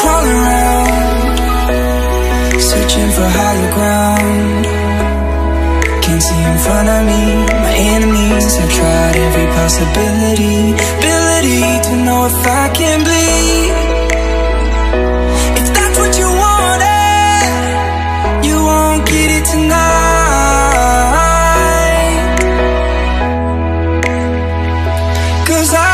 crawling around Searching for higher ground. Can't see in front of me My enemies have tried every possibility Ability to know if I can bleed. If that's what you wanted You won't get it tonight. Cause I